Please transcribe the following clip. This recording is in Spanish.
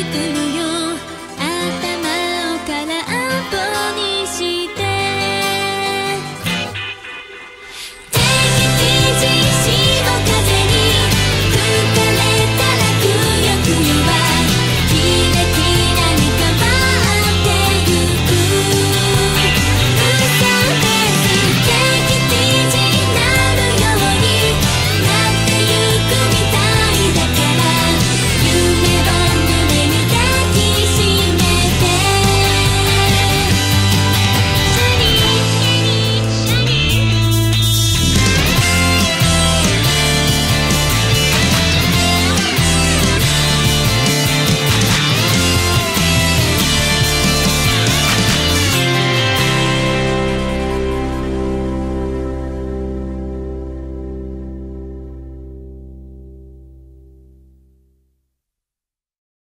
y te